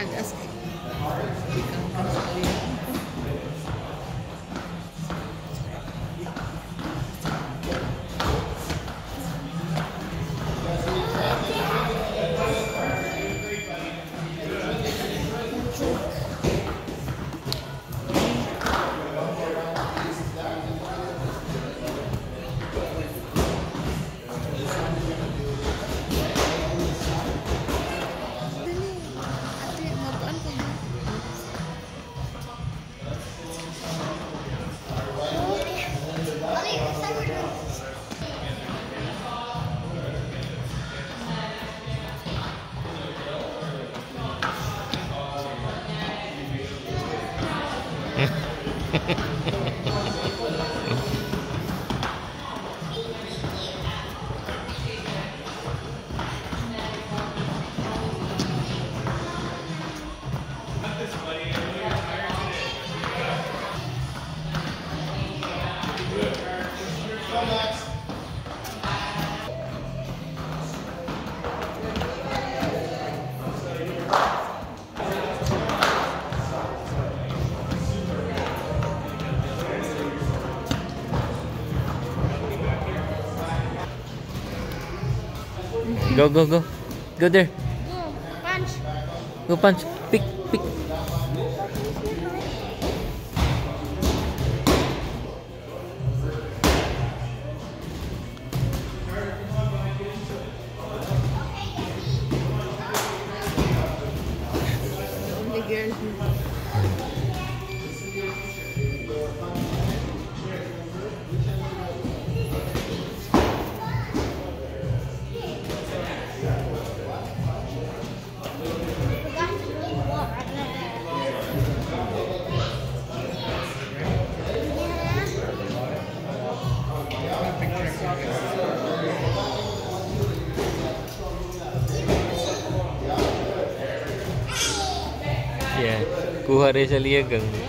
Tagas. Ikaw Go, go, go. Go there. Go, punch. Go punch. है। कुहरे चलिए Gange.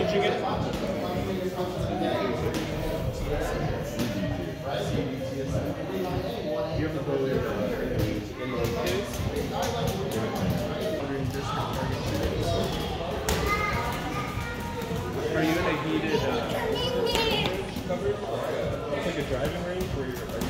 Range again? Are you in a heated uh, cover? It's like a driving range where you're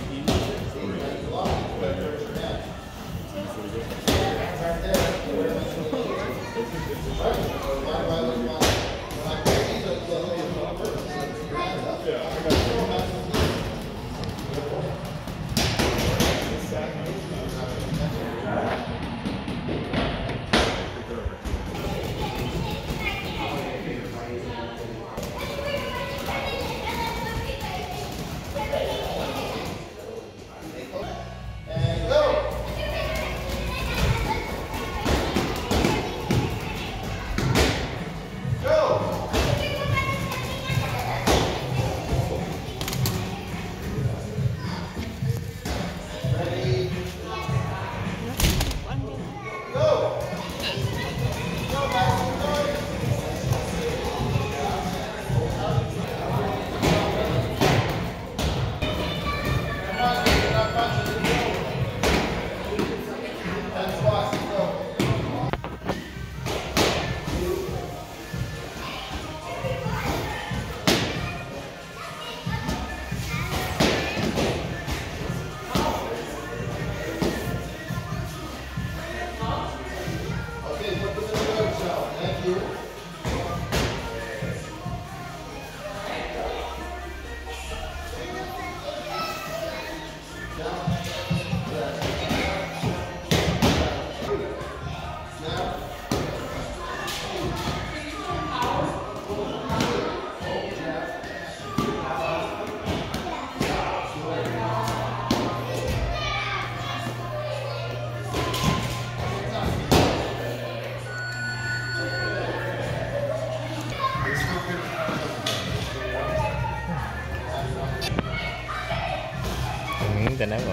Ganda na mo.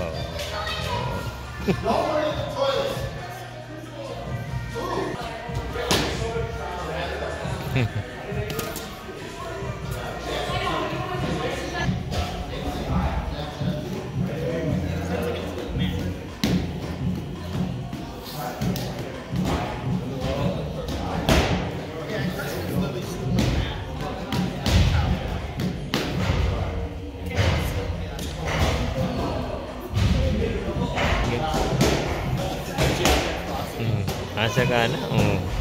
rasakan hmm.